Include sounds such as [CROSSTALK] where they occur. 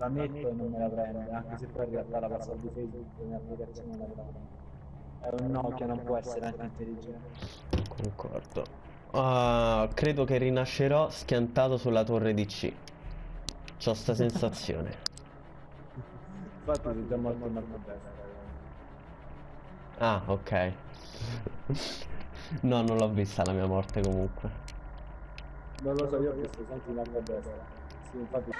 la metto e non me la prende, anche se poi in realtà la passa di Facebook e l'applicazione la prende. È un Nokia, non può essere anche intelligente. Concordo. Ah, credo che rinascerò schiantato sulla torre di C. C'ho sta sensazione. [LAUGHS] Infatti sei già morto in alto destra. Ah, ok. [LAUGHS] No, non l'ho vista la mia morte comunque. Non lo so, io ho visto senti in alto destra. Sì, infatti...